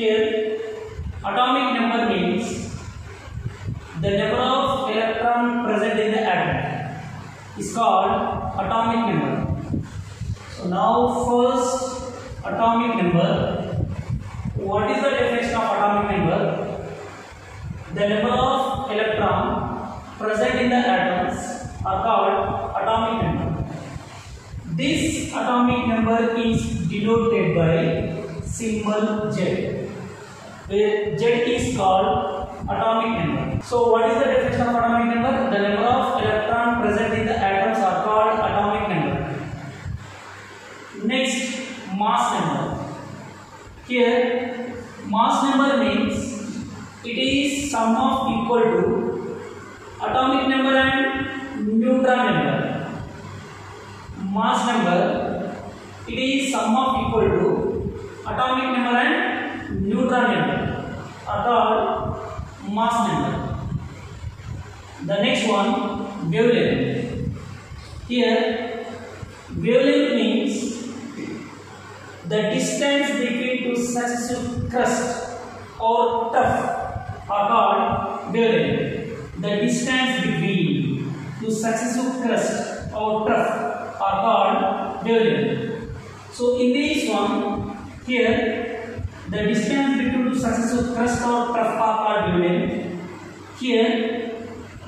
Here, atomic number means the number of electron present in the atom is called atomic number. So now first atomic number. What is the definition of atomic number? The number of electron present in the atoms are called atomic number. This atomic number is denoted by symbol Z where Z is called atomic number. So what is the definition of atomic number? The number of electron present in the atoms are called atomic number. Next, mass number. Here, mass number means it is sum of equal to atomic number and neutron number. Mass number, it is sum of equal to atomic number and neutron membrane or called mass membrane the next one wavelength here wavelength means the distance between two successive crust or tuff are called wavelength the distance between two successive crust or tuff are called wavelength so in this one here The distance between two successive thrust or trough are given. Here,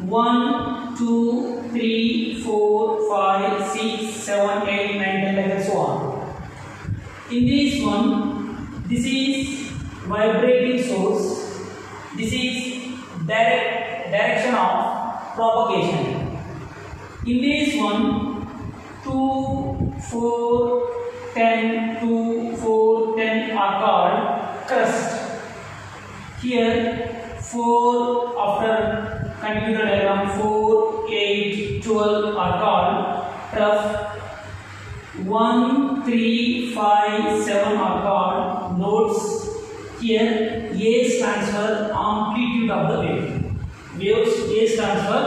1, 2, 3, 4, 5, 6, 7, 8, 9, 10, and so on. In this one, this is vibrating source. This is direct direction of propagation. In this one, 2, 4, 10, 2, 4, 10 are called crust. Here 4 after continue the diagram 4, 8, 12 are called trough. 1, 3, 5, 7 are called nodes. Here A stands for amplitude of the wave. Waves A stands for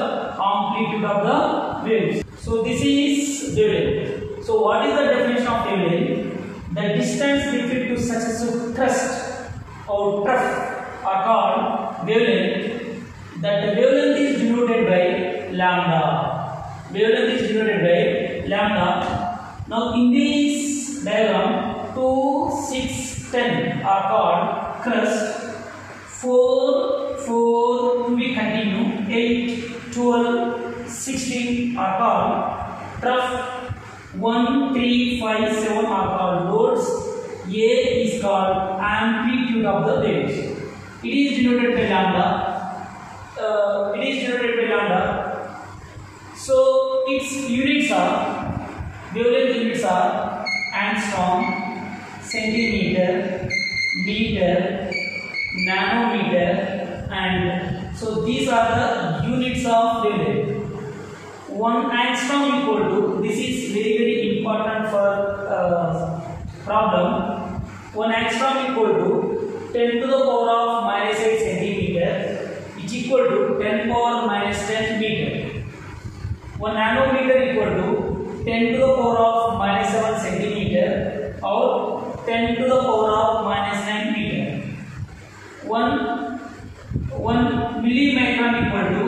amplitude of the waves. So this is wavelength. So what is the definition of wavelength? The distance between two successive thrust or trough are called wavelength that wavelength is denoted by lambda. Wavelength is denoted by lambda. Now in this diagram 2, 6, 10 are called crust, 4, 4 we continue continued, 8, 12, 16 are called trough, 1, 3, 5, 7 are called loads, A is called amplitude of the waves. It is denoted by lambda. Uh, it is denoted by lambda. So its units are wavelength units are angstrom, centimeter, meter, nanometer, and so these are the units of wavelength. One angstrom equal to this is very very important for uh, problem. One angstrom equal to 10 to the power of minus 8 centimeter is equal to 10 power minus 10 meter. 1 nanometer equal to 10 to the power of minus 7 centimeter or 10 to the power of minus 9 meter. 1 1 millimicron equal to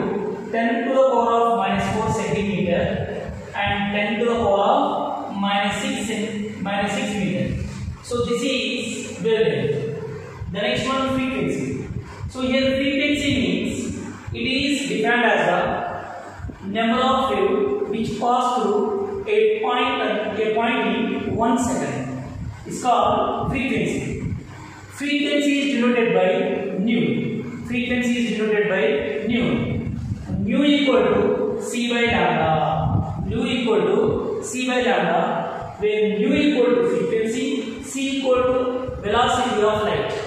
10 to the power of minus 4 centimeter and 10 to the power of minus 6 minus 6 meter. So this is wavelength. The next one frequency. So here frequency means it is defined as the number of wave which pass through a point uh, a point in one second. It's called frequency. Frequency is denoted by nu. Frequency is denoted by nu. Nu equal to c by lambda. Nu equal to c by lambda. When nu equal to frequency, c equal to velocity of light.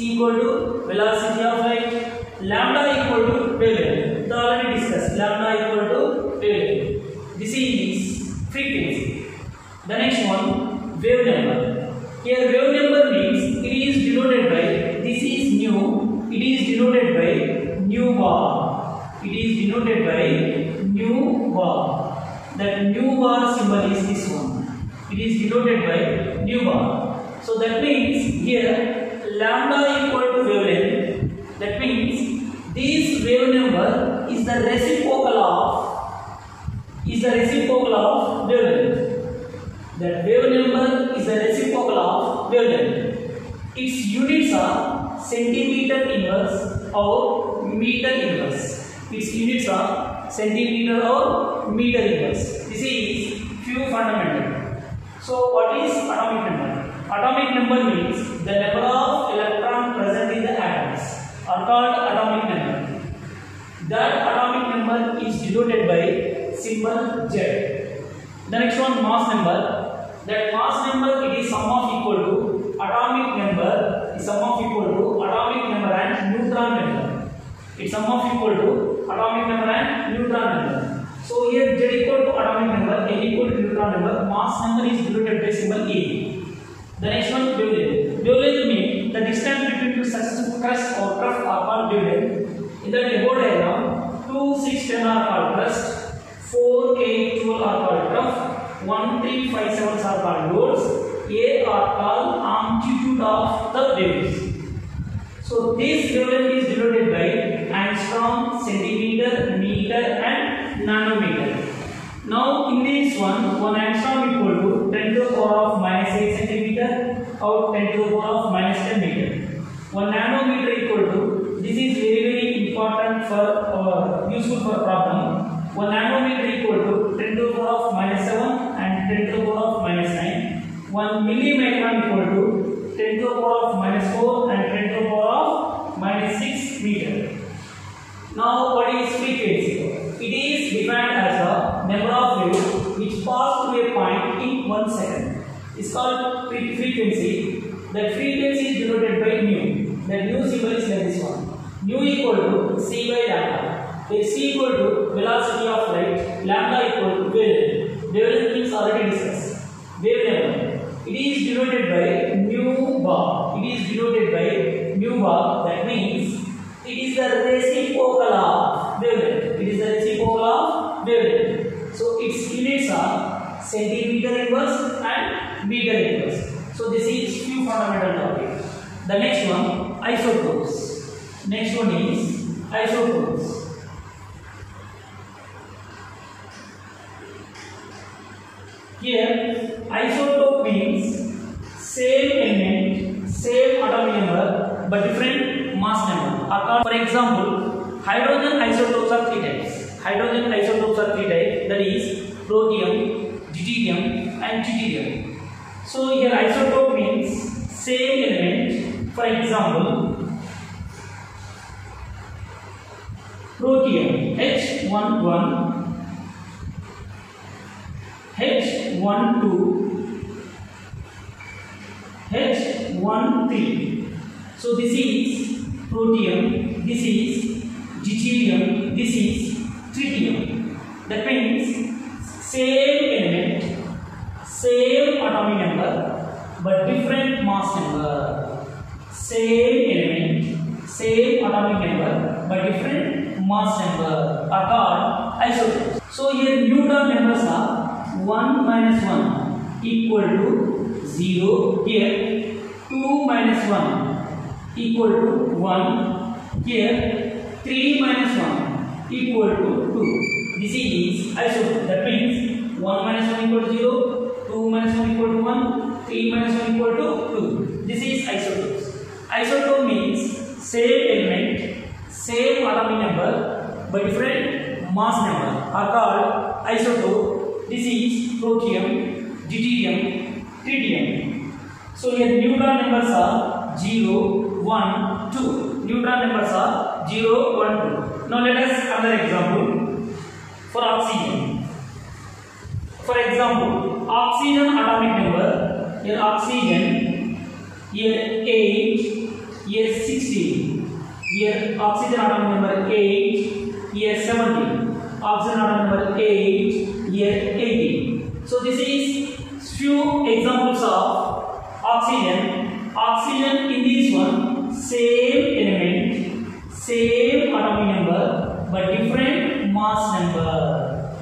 equal to velocity of light lambda equal to wavelength so already discussed lambda equal to wavelength this is frequency the next one wave number here wave number means it is denoted by this is nu it is denoted by nu bar it is denoted by nu bar that nu bar symbol is this one it is denoted by nu bar so that means here lambda equal to wavelength, that means this wave number is the reciprocal of is the reciprocal of wavelength. That wave number is the reciprocal of wavelength. Its units are centimeter inverse or meter inverse. Its units are centimeter or meter inverse. This is few fundamental. So what is atomic number? Atomic number means the number of are called atomic number. That atomic number is denoted by symbol Z. The next one mass number. That mass number it is sum of equal to atomic number is sum of equal to atomic number and neutron number. It's sum of equal to atomic number and neutron number. So here Z equal to atomic number, N equal to neutron number. Mass number is denoted by symbol A. The next one wavelength. Wavelength means the distance between two successive crusts or trough are called dividend. In the above diagram, 2, 6, 10 are called crusts, 4, 8, 12 are called trough, 1, 3, 5, 7 are called loads, A are called amplitude of the waves. So this wavelength is denoted by angstrom, centimeter, meter and nanometer. Now in this one, one angstrom 1 nanometer equal to, this is very very important for or uh, useful for problem. 1 nanometer equal to 10 to the power of minus 7 and 10 to the power of minus 9. 1 millimicron equal to 10 to the power of minus 4 and 10 to the power of minus 6 meter. Now what is frequency? It is defined as a number of waves which pass through a point in 1 second. It's called frequency. That frequency is denoted by nu. The new symbol is like this one. U equal to c by lambda. If c equal to velocity of light, lambda equal to wave. Wavelength means already discussed. Wavelength. It is denoted by nu bar. It is denoted by nu bar. That means it is the reciprocal of wavelength. It is the reciprocal of wavelength. So its units are centimeter inverse and meter inverse. So this is few fundamental topics. The next one isochrones. Next one is isochrones. Here, isotope means same element, same atomic number, but different mass number. or For example, hydrogen isotopes are three types. Hydrogen isotopes are three types. That is protium, deuterium, and tritium So here isotope means same element. For example, protium H11, H12, H13. So this is protium, this is deuterium, this is tritium. That means same element, same atomic number but different mass number. same element, same atomic number, but different mass number are called isotopes. So here neutron numbers are 1 minus 1 equal to 0. Here 2 minus 1 equal to 1. Here 3 minus 1 equal to 2. This is isotope. That means 1 minus 1 equal to 0, 2 minus 1 equal to 1, 3 minus 1 equal to 2. This is isotope. Isotope means same element, same atomic number but different mass number are called isotope. This is protium, deuterium, tritium. So here neutron numbers are 0, 1, 2. Neutron numbers are 0, 1, 2. Now let us another example for oxygen. For example, oxygen atomic number. Here oxygen here oxygen atom number 8 here 17 oxygen atom number 8 here 18 so this is few examples of oxygen oxygen in this one same element same atomic number but different mass number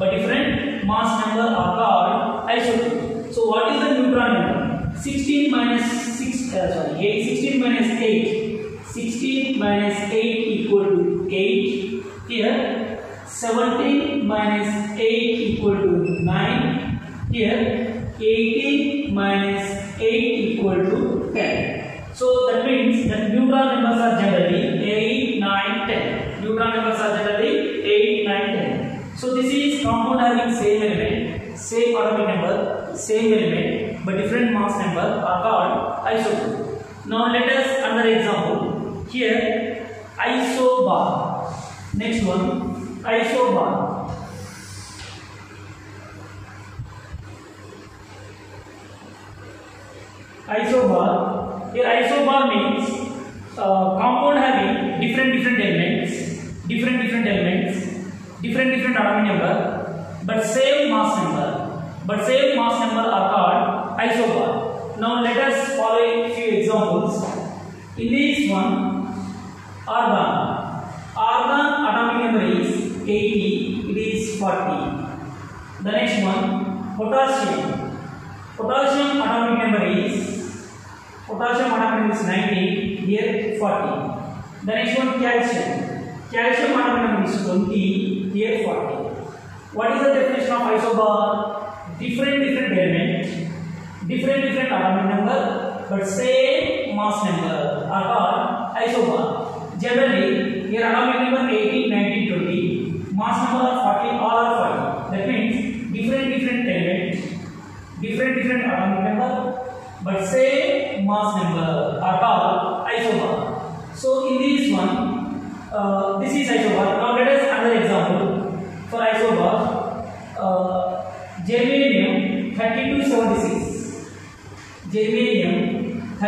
but different mass number are called isotope so what is the neutron number 16 minus 6 uh, sorry 8 16 minus 8 16 minus 8 equal to 8. Here 17 minus 8 equal to 9. Here 18 minus 8 equal to 10. So that means that neutral numbers are generally 8, 9, 10. Neutral numbers are generally 8, 9, 10. So this is compound having same element, same atomic number, same element but different mass number are called isotope. Now let us another example. here isobar next one isobar isobar here isobar means uh, compound having different different elements different different elements different different atomic number but same mass number but same mass number are called isobar now let us follow a few examples in this one Argon. Argon atomic number is 80. It is 40. The next one, potassium. Potassium atomic number is potassium atomic number is 90 Here 40. The next one, calcium. Calcium atomic number is 20. Here 40. What is the definition of isobar? Different different element, different different atomic number, but same mass number. Are called isobar. generally here atomic number 18 19 20 mass number are 40 all are 40 that means different different element different different atomic number but same mass number are called isomer so in this one uh, this is isomer now let us another example for isomer uh, germanium 3276 germanium 32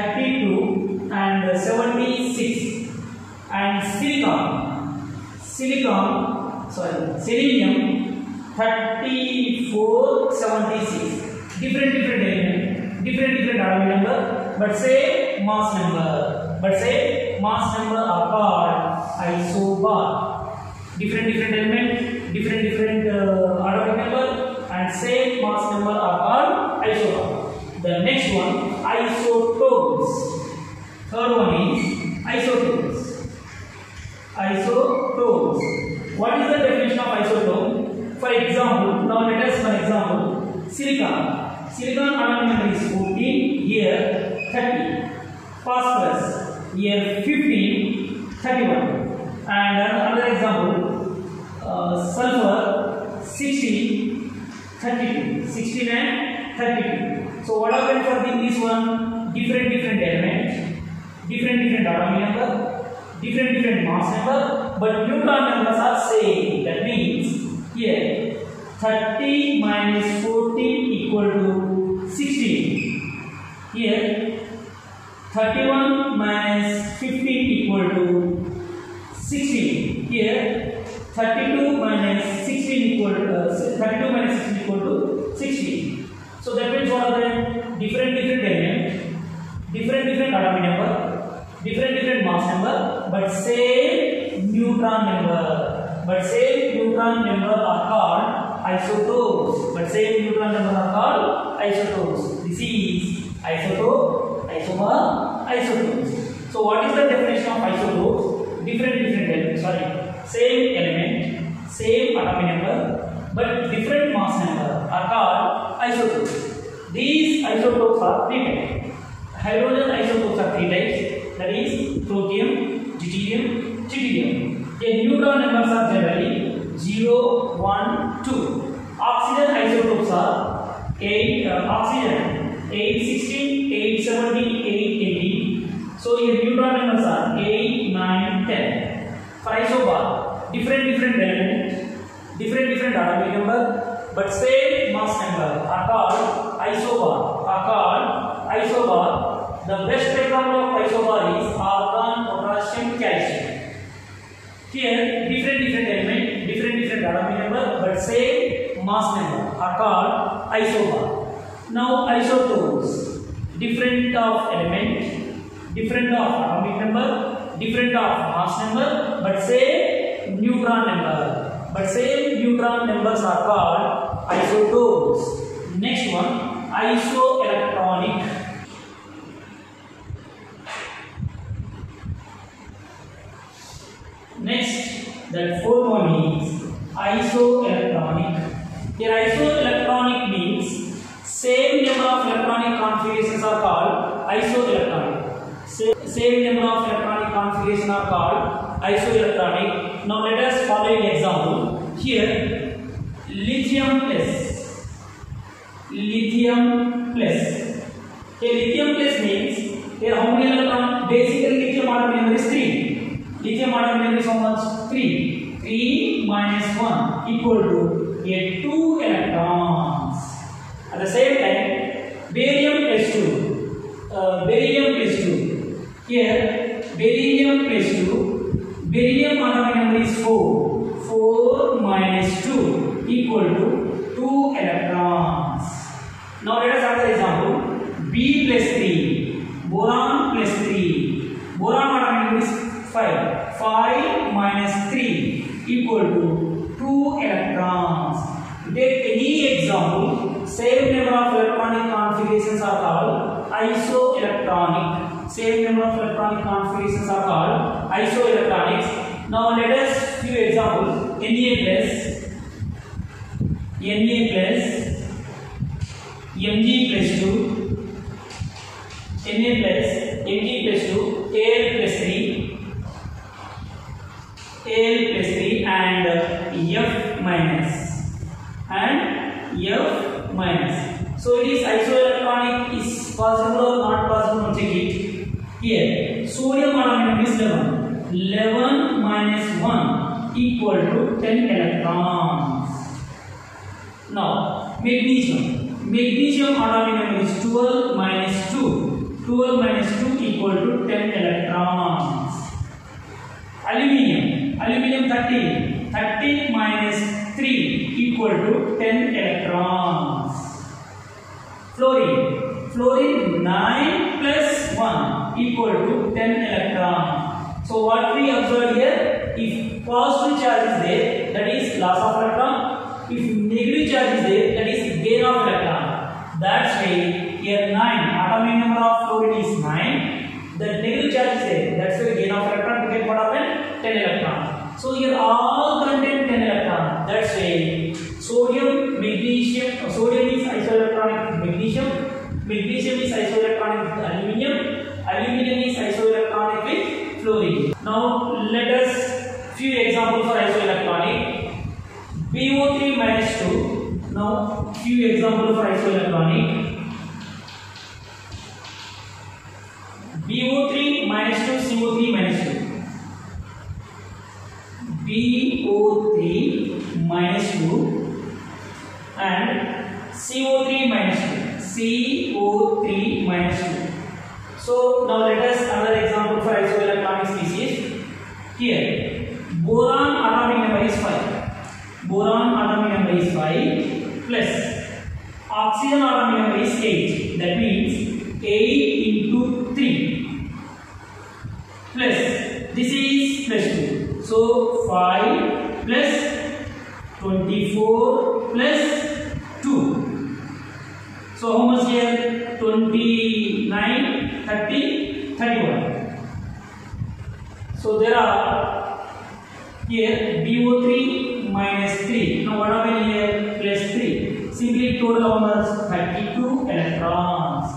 and 76 and silicon silicon sorry selenium 3476 different different element different different atomic number but same mass number but same mass number are called isobar different different element different different uh, number and same mass number are called isobar the next one isotopes third one is isotope isotopes. What is the definition of isotope? For example, now let us for example, silicon. Silicon atom number is 14, year 30. Phosphorus, year 15, 31. And another example, uh, sulfur 60, 32. 69, 32. So what happened for the, this one? Different different elements, different different atomic number. different different mass number but neutron numbers are same that means here 30 minus 14 equal to 16 here 31 minus 15 equal to 16 here 32 minus 16 equal to uh, 32 minus 16 equal to 16 so that means what are the different different element different different atomic number different different mass number but same neutron number but same neutron number are called isotopes but same neutron number are called isotopes this is isotope isomer isotopes so what is the definition of isotopes different different element sorry same element same atomic number but different mass number are called isotopes these isotopes are three types hydrogen isotopes are three types that is protium, deuterium, tritium. The neutron numbers are generally 0, 1, 2. Oxygen isotopes are 8, uh, oxygen 860, 870, 880. So here neutron numbers are 8, 9, 10. For isobar, different different element, different different atomic number, but same mass number are called isobar, are called isobar The best example of isobar is argon, potassium, calcium. Here different different element, different different atomic number, but same mass number are called isobar. Now isotopes, different of element, different of atomic number, different of mass number, but same neutron number. But same neutron numbers are called isotopes. Next one, isoelectronic called isoelectronic. Now let us follow an example. Here lithium plus lithium plus. A lithium plus means here how many electron? Basically lithium atom number is three. Lithium atom number is how much? Three. Three minus one equal to a two electrons. At the same time, barium plus two. Uh, barium plus two. Here मेरे लिए माना number is four four minus two equal to two electrons now let us other example B plus three boron plus three boron माना number is five five minus three equal to two electrons take any example same number of electronic configurations are called isoelectronic same number of electronic configurations are called isoelectronic Now let us few examples. Na plus Na plus Mg plus 2 Na plus Mg plus 2 Al plus 3 Al plus 3 and F minus and F minus. So it is isoelectronic is possible or not possible to check it here. Sodium aromatic is 11. 11 minus 1 equal to 10 electrons. Now, magnesium. Magnesium aluminum is 12 minus 2. 12 minus 2 equal to 10 electrons. Aluminium. Aluminium 13. 13 minus 3 equal to 10 electrons. Fluorine. Fluorine 9 plus 1 equal to 10 electrons. So what we observe here, if positive charge is there, that is loss of electron. If negative charge is there, that is gain of electron. That's why here 9, atomic number of fluorine is 9. The negative charge is total 32 electrons.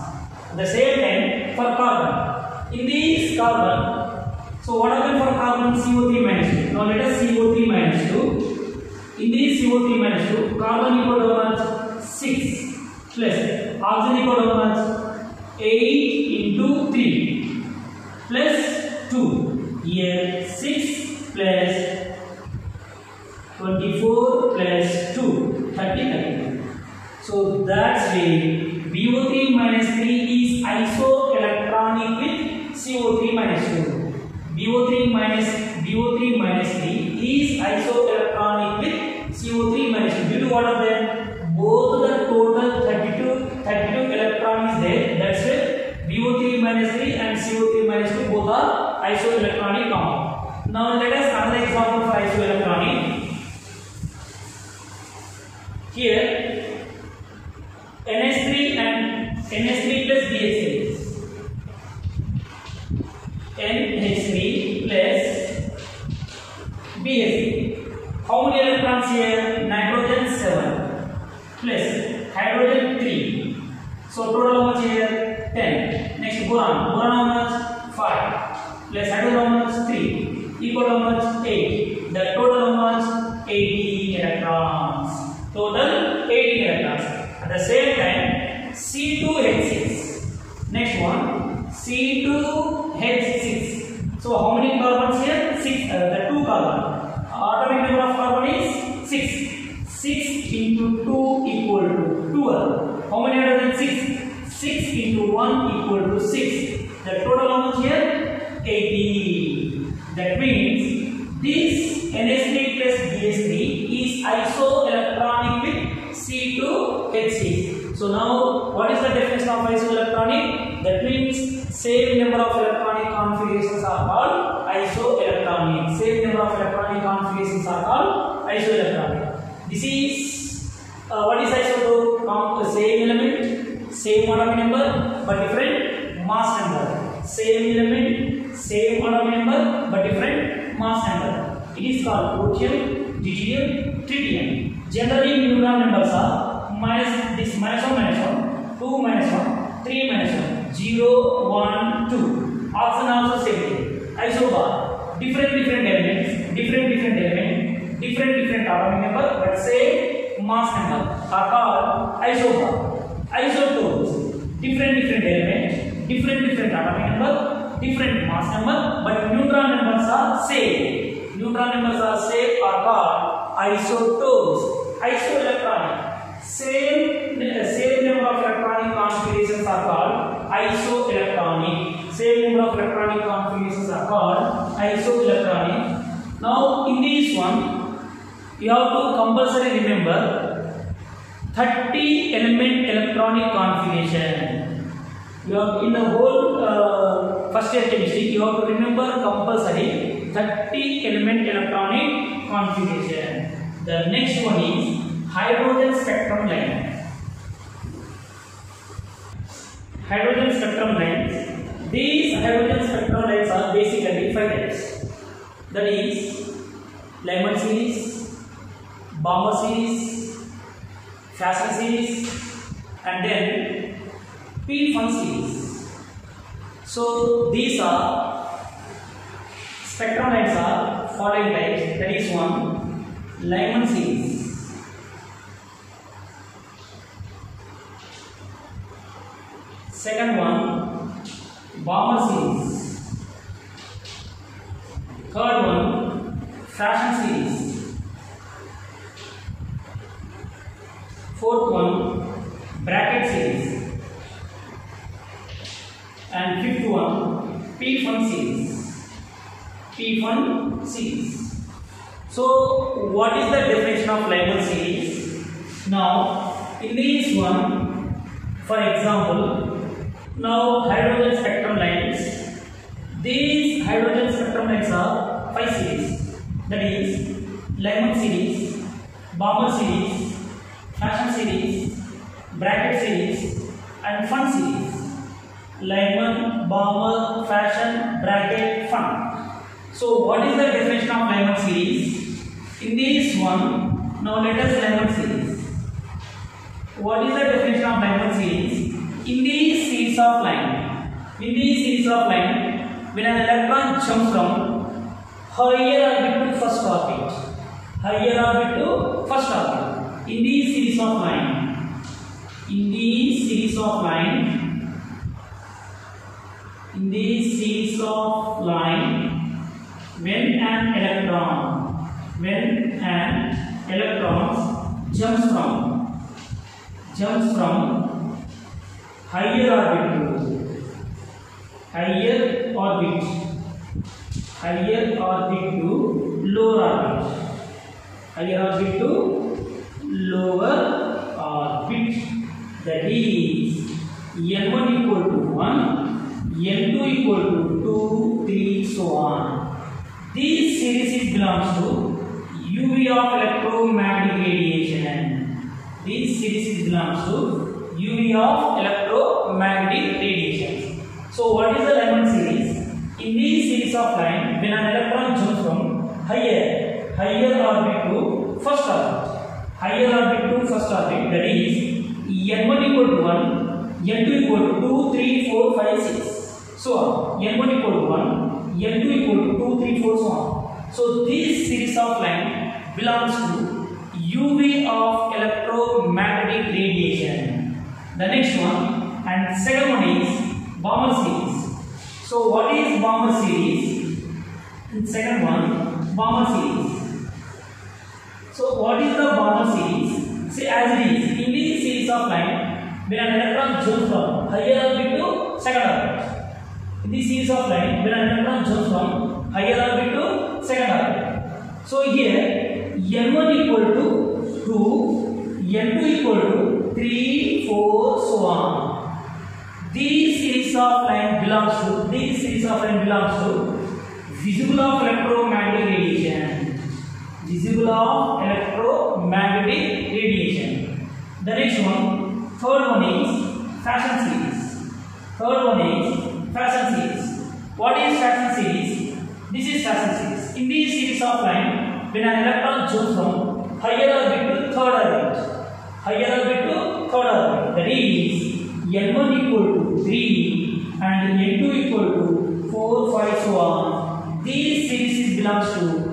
The same then for carbon. In this carbon, so what happened for carbon CO3 minus 2? Now let us CO3 minus 2. In this CO3 minus 2, carbon equal to much 6 plus oxygen equal to much 8 into 3 plus 2. Here 6 plus 24 plus 2, 39. So that's why BO3 minus 3 is isoelectronic with CO3 minus 2. BO3 minus BO3 minus 3 is isoelectronic with CO3 minus 2. Due to what are there? Both the total 32 32 electrons there. That's why BO3 minus 3 and CO3 minus 2 both are isoelectronic compound. Now let us another example for isoelectronic. 1. 1 how much? 5. Plus add how much? 3. Equal how much? 8. The total how much? 18 electrons. Total 18 electrons. At the same time, C2H6. Next one, C2H6. So how many carbons here? 6. Uh, the 2 carbon. Atomic number of carbon is 6. 6 into 2 equal to 12. How many are there? 6. 6 into 1 equal to 6. The total number here? 80. That means this NSB 3 plus BS3 is isoelectronic with C2H6. So now what is the definition of isoelectronic? That means same number of electronic configurations are called isoelectronic. Same number of electronic configurations are called isoelectronic. This is uh, what is isotope? same atomic number but different mass number same element same atomic number but different mass number it is called protium deuterium tritium generally neural numbers are minus this minus one minus one two minus one three minus 1 0 1 2 option also same ऐसा होगा different different elements different different element different different atomic number but same mass number are called isobar isotopes different different element different different atomic number different mass number but neutron numbers are same neutron numbers are same are called isotopes isoelectronic same same number of electronic configurations are called isoelectronic same number of electronic configurations are called isoelectronic now in this one you have to compulsory remember 30-element electronic configuration. You have in the whole uh, first year chemistry, you have to remember compulsory 30-element electronic configuration. The next one is hydrogen spectrum line. Hydrogen spectrum lines. These hydrogen spectrum lines are basically 5 types. That is Lyman series, Balmer series, Fashion series and then P fun series. So these are spectrum lines are following like that is one Lyman series. Second one Balmer series. Third one fashion series. Fourth one, bracket series. And fifth one, P fund series. P fund series. So, what is the definition of Lyman series? Now, in this one, for example, now hydrogen spectrum lines. These hydrogen spectrum lines are 5 series. That is, Lyman series, Bomber series, Fashion series, bracket series and fun series. Lyman, bomber, fashion, bracket, fun. So what is the definition of Lyman series? In this one, now let us Lyman series. What is the definition of Lyman series? In this series of line, in this series of line, when an electron jumps from higher orbit to first orbit, higher orbit to first orbit in the series of line in the series of line in the series of line when an electron when an electron jumps from jumps from higher orbit to higher orbit higher orbit to lower orbit higher orbit to lower orbit. That is n1 equal to 1, n2 equal to 2, 3, so on. This series is belongs to UV of electromagnetic radiation. This series is belongs to UV of electromagnetic radiation. So what is the Lyman series? In this series of line, when an electron jumps from higher higher orbit to first orbit. higher orbit two first first orbit that is n1 equal to 1 n2 equal to 2 3 4 5 6 so n1 equal to 1 n2 equal to 2 3 4 so on so this series of line belongs to uv of electromagnetic radiation the next one and second one is bomber series so what is bomber series second one bomber series So what is the Bono series? Say as it is, in English series of line when an electron jumps from higher orbit to second orbit. In this series of line when an electron jumps from higher orbit to second orbit. So here n1 equal to 2, n2 equal to 3, 4, so on. This series of line belongs to this series of line belongs to visible of electromagnetic visible of electromagnetic radiation. The next one, third one is fashion series. Third one is fashion series. What is fashion series? This is fashion series. In this series of line, when an electron jumps from higher orbit to third orbit, higher orbit to third orbit, that is N1 equal to 3 and N2 equal to 4, 5, so on. These series belongs to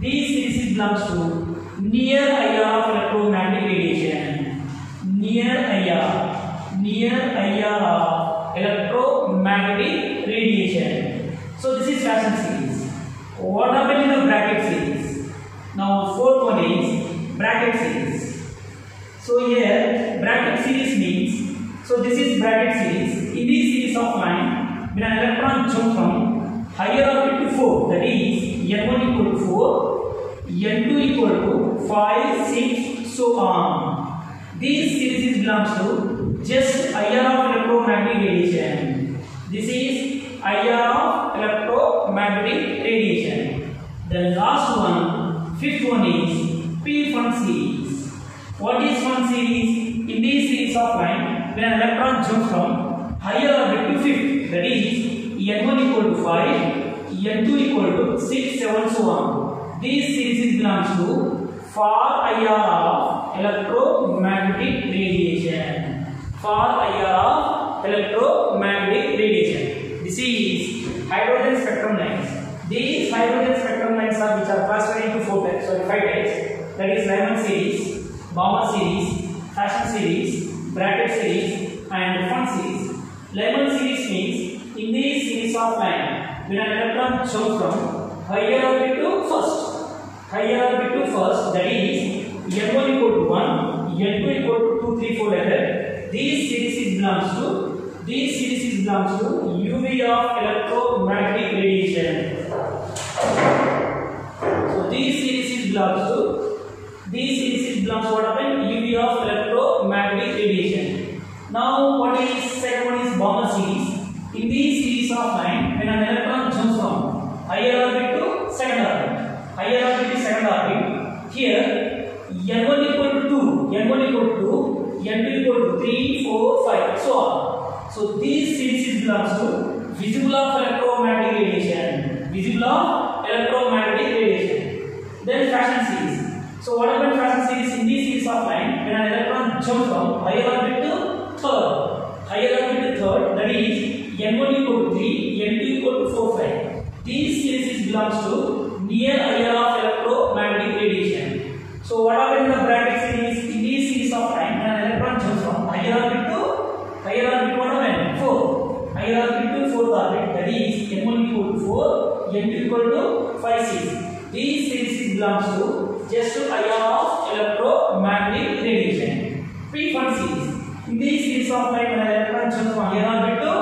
these series belongs to near area of electromagnetic radiation. Near area, near area of electromagnetic radiation. So this is fraction series. What happened in the bracket series? Now fourth one is bracket series. So here bracket series means so this is bracket series. In this series of line, when an electron jump from higher orbit to 4, that is n1 equal to 4 N2 equal to 5, 6, so on. Um, this series belongs to just IR of electromagnetic radiation. This is IR of electromagnetic radiation. The last one, fifth one is P fun series. What is fun series? In this series of line, when an electron jumps from higher orbit to fifth, that is N1 equal to 5, N2 equal to 6, 7, so on. This series belongs to far IR of electromagnetic radiation. Far IR of electromagnetic radiation. This is hydrogen spectrum lines. These hydrogen spectrum lines are which are classified into four types, sorry, five types. That is Lyman series, Bomber series, Fashion series, Bracket series, and Fun series. Lyman series means in this series of line, when an electron jumps from higher orbit to first higher bit to first that is n1 equal to 1 n2 equal to 2 3 4 like These this series is belongs to this series is belongs to uv of electromagnetic radiation so this series is belongs to this series is belongs to what happened uv of electromagnetic radiation now what is second one is bomber series in this series of line when an electron jumps from higher here n1 equal to 2, n1 equal to 2, n2 equal to 3, 4, 5, so on. So this series belongs to visible of electromagnetic radiation. Visible of electromagnetic radiation. Then fraction series. So what happened fraction series in this series of line when an electron jumps from higher orbit to third. Higher orbit to third, that is n1 equal to 3, n2 equal to 4, 5. This series belongs to near higher of electromagnetic radiation. So what happened in the brackets is the series of time, an electron jumps from higher orbit to higher orbit what happened? 4. Higher orbit to 4th orbit that is n equal to 4, n equal to 5, 6. This series belongs to just to ion of electromagnetic radiation. P1 series. In this series of time, an electron jumps from higher orbit to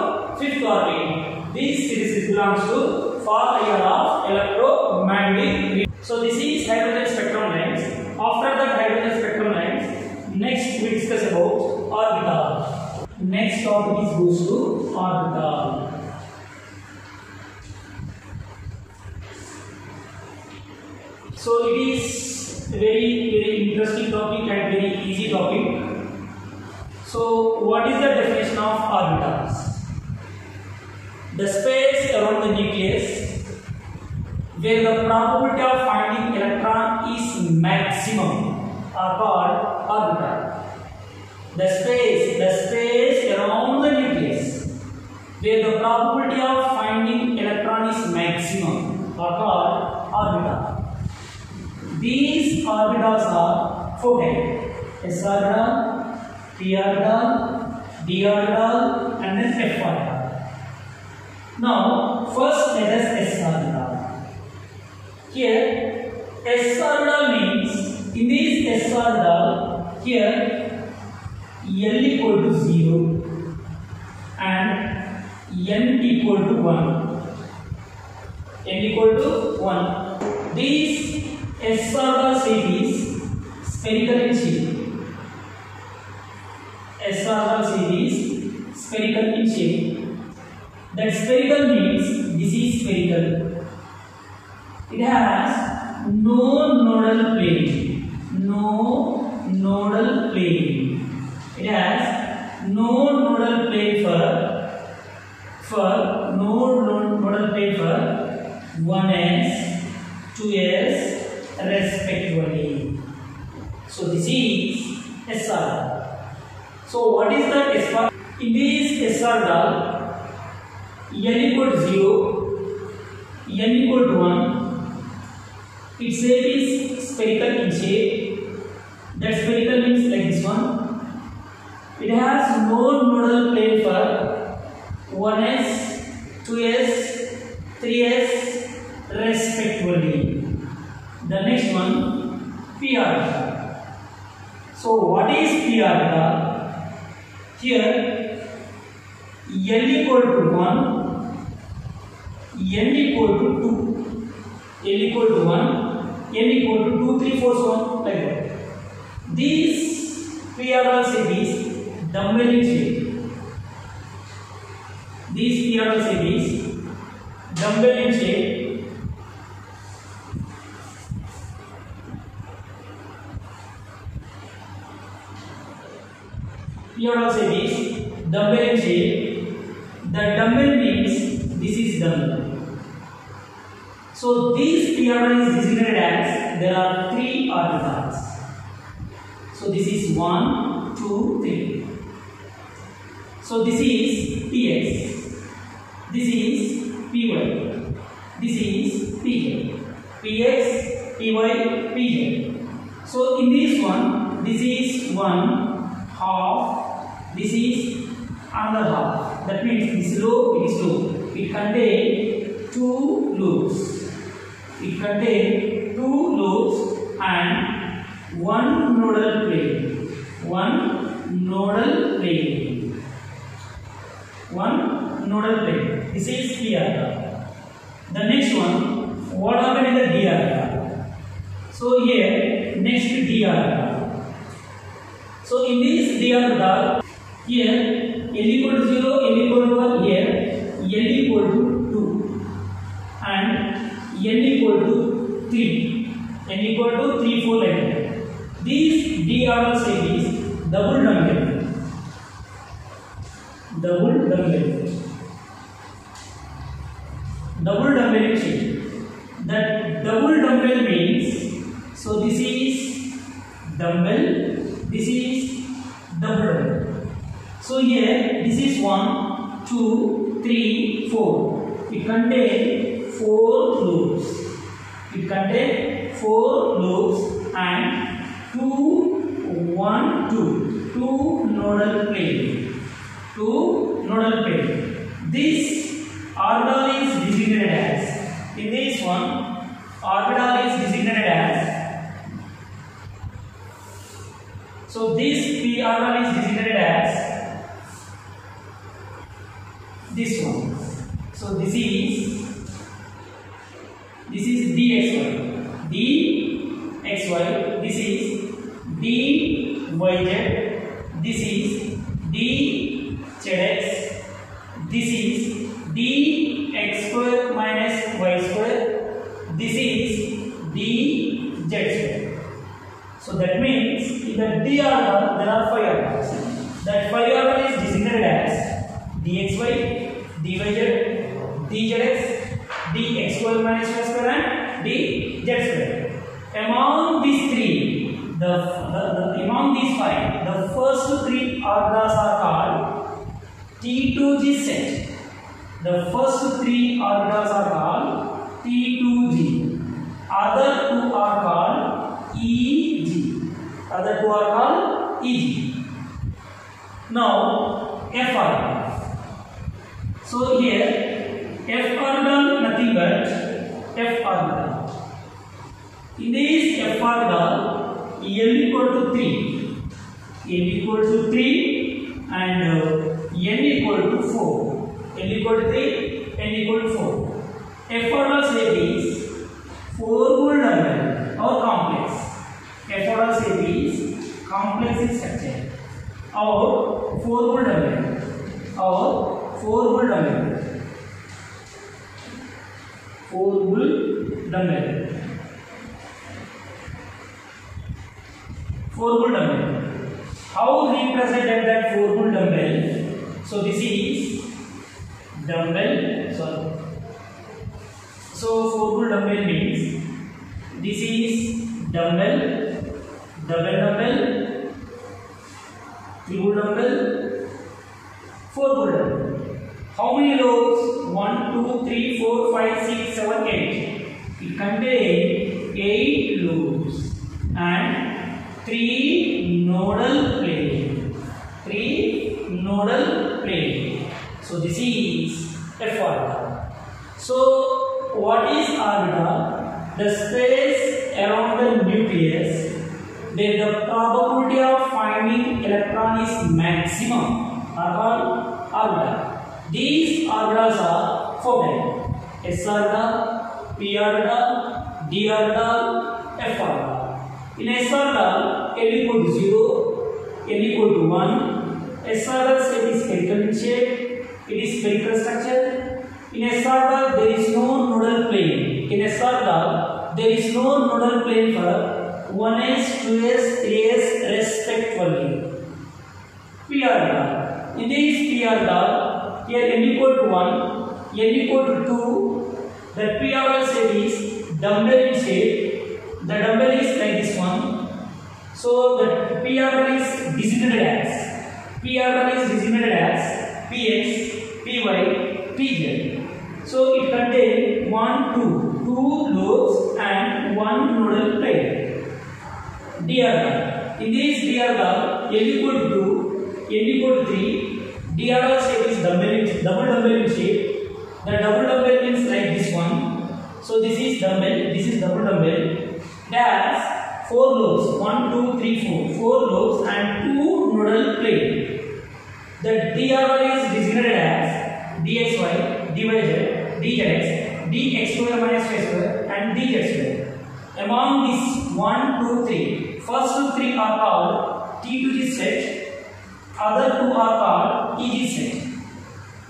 5th orbit. This series belongs to far ion of electromagnetic radiation. So this is hydrogen spectrum. Other hydrogen spectrum lines. Next we discuss about orbital. Next topic is goes to orbital. So it is very very interesting topic and very easy topic. So what is the definition of orbitals? The space around the nucleus where the probability of finding electron is maximum are called orbita. The space, the space around the nucleus where the probability of finding electron is maximum are called orbita. These orbitals are four-headed. S orbital, P orbital, D orbital and then F orbital. Now first let us S orbital. Here S orbital means in this as far as here L equal to 0 and N equal to 1. N equal to 1. These as far as series spherical in shape. As far series spherical in shape. That spherical means this is spherical. It has no nodal plane. no nodal plane. It has no nodal plane for for no nodal plane for 1s, 2s respectively. So this is SR. So what is the SR? In this SR dial, n equal 0, n equal 1. Its shape is spherical in shape That spherical means like this one. It has no nodal plane for 1s, 2s, 3s respectively. The next one, PR. So what is PR? Here, L equal to 1, N equal to 2, L equal to 1, N equal to 2, 3, 4, so on like that. These we are all say these dumbbelling shape. These we are all say these shape. We are all say shape. The dumbbell means this is dumbbell. So these PRL is designated as there are three artifacts. So this is 1, 2, 3. So this is Px. This is Py. This is Pj. Px, Py, Pj. So in this one, this is 1 half, this is another half. That means this loop is loop. It contains two loops. It contains two loops and one nodal plane one nodal plane one nodal plane this is p the next one what happened in the d so here next d so in this d diagram here l equal to 0 l equal to 1 here l equal to 2 and l equal to 3 n equal to 3 4 like that These D series double dumbbell. Double dumbbell. Double dumbbell sheet. That double dumbbell means so this is dumbbell, this is double dumbbell. So here this is one, two, three, four. It contains four loops. It contains four loops and two, one, two, two nodal plane, two nodal plane. This orbital is designated as in this one orbital is designated as. So this p orbital is designated as this one. So this is this is dx yz this is d zx this is d x square minus y square this is d z square so that means in the d order there are five orders that five order is designated as dxy dyz dzx dx square minus y square and dz square among these the, the, the among these five, the first three orgas are called T2G set. The first three orgas are called T2G. Other two are called EG. Other two are called EG. Now F organ. So here F organ nothing but F organ. In this F organ L equal to 3. L equal to 3 and uh, N equal to 4. L equal to 3, N equal to 4. F set is 4 whole number or complex. F set is complex structure or 4 whole number or 4 whole number. 4 whole number. 4 dumbbell. How represented that 4 dumbbell? So this is dumbbell. So So 4 dumbbell means this is dumbbell, double dumbbell, triple dumbbell, four bull dumbbell. How many rows? 1, 2, 3, 4, 5, 6, 7, 8. It contains 8 loops and three nodal plane. So this is F orbital. So what is orbital? The space around the nucleus where the probability of finding electron is maximum are called orbital. These orbitals are 4 S orbital, P orbital, D orbital, F orbital. In a circle, n equal to 0, n equal to 1. A circle set is spherical in shape. It is spherical structure. In a circle, there is no nodal plane. In a circle, there is no nodal plane for 1s, 2s, 3s respectively. PR. In this PR dot, here n equal to 1, n equal to 2. The PR set is dumbbell in shape. the dumbbell is like this one. So the PR1 is designated as PR1 is designated as PX, PY, PJ. So it contains one, two, two lobes and one nodal plate. one In this DR1, L equal to 2, L equal to 3. DR1 shape is double, double dumbbell shape. The double dumbbell means like this one. So this is dumbbell, this is double dumbbell has four lobes, one, two, three, four, four lobes and two nodal plate. The DRY is designated as DXY, DYZ, DZX, DX square minus Y square and DZ square. Among these one, two, three, first two three are called t to g set, other two are called EG set.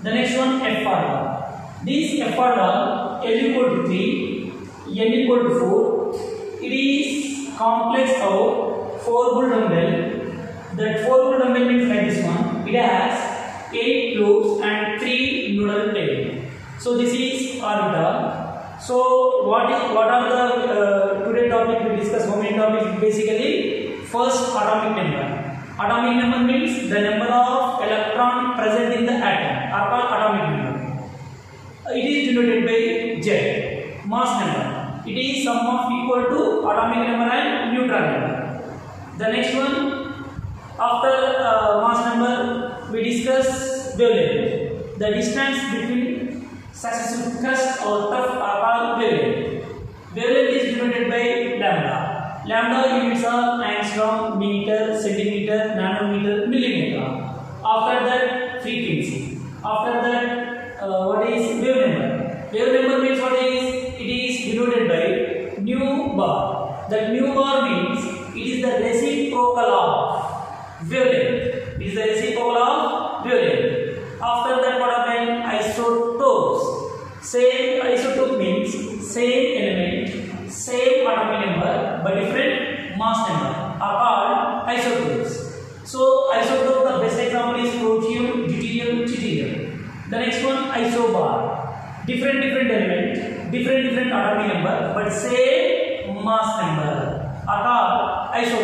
The next one F FR. This F are L equal to 3, N equal to 4, it is complex of four bull dumbbell. That four bull dumbbell means like this one. It has eight loops and three nodal tail. So this is orbital. So what is what are the uh, today topic we discuss? How many topics? Basically, first atomic number. Atomic number means the number of electron present in the atom. Are called atomic number. It is denoted by Z, mass number. It is sum of equal to atomic number and neutron number. The next one, after uh, mass number, we discuss wavelength. The distance between successive crust or tough are called wavelength. Wavelength is denoted by lambda. Lambda units are angstrom, meter, centimeter, nanometer, millimeter. After that, frequency. After that, uh, what is wave number? Wave से mass number अर्थात iso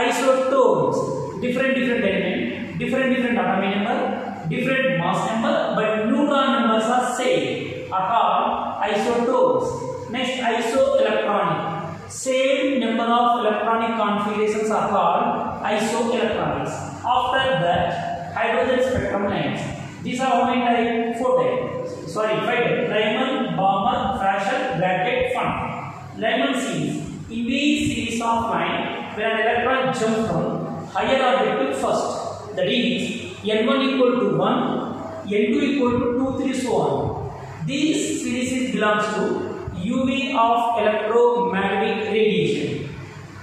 isotopes different different element different different atomic number different mass number but neutron numbers are same अर्थात isotopes next isoelectronic same number of electronic configurations are called isoelectronics after that hydrogen spectrum lines These are how many diagonals? Four diagonals. Sorry, five diagonals. Lyman, Balmer, Fraser, bracket, fund. Lyman series. In these series of line, when an electron jumps from higher orbit to first, that is one equal to one, n two equal to two, three, so on. This series belongs to UV of electromagnetic radiation.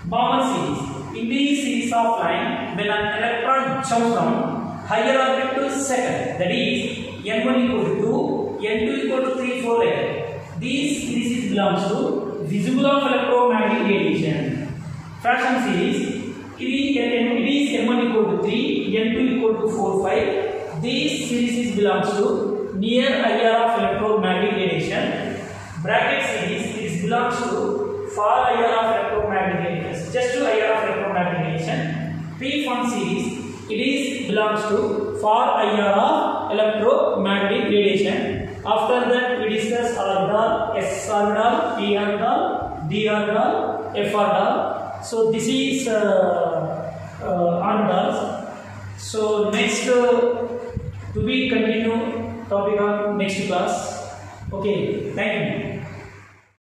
Balmer series. In these series of line, when an electron jumps from higher orbit to second. That is n1 equal to 2, n2 equal to 3, 4 like This series belongs to visible of electromagnetic radiation. Fraction series. It is, it is n1 equal to 3, n2 equal to 4, 5. This series belongs to near IR of electromagnetic radiation. Bracket series is belongs to far IR of electromagnetic radiation. Just to IR of electromagnetic radiation. P form series It is belongs to far IR of electromagnetic radiation. After that we discuss R S R dal, P R dal, So this is uh, uh, So next uh, to be continue topic of next class. Okay, thank you.